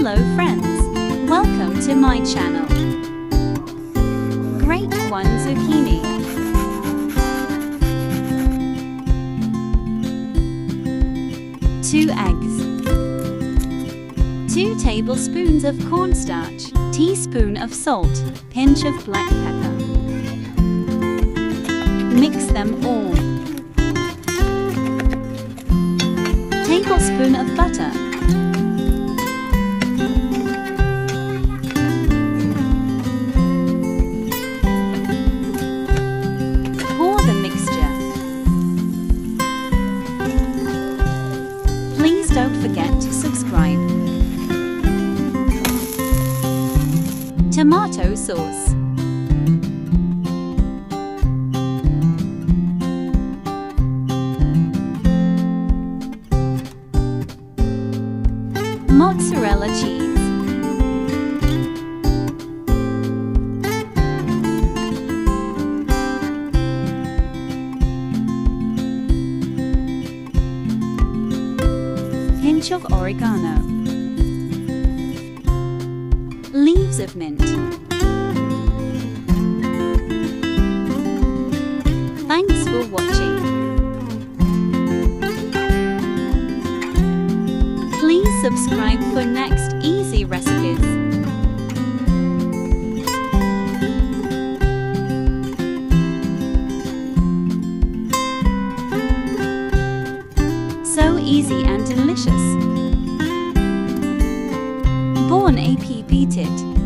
Hello friends, welcome to my channel. Grade 1 Zucchini. Two eggs. Two tablespoons of cornstarch, teaspoon of salt, pinch of black pepper. Mix them all. Tablespoon of butter. Please don't forget to subscribe. Tomato sauce. Mozzarella cheese. Pinch oregano. Leaves of mint. Thanks for watching. Please subscribe for next easy recipes. Easy and delicious. Bon appetit!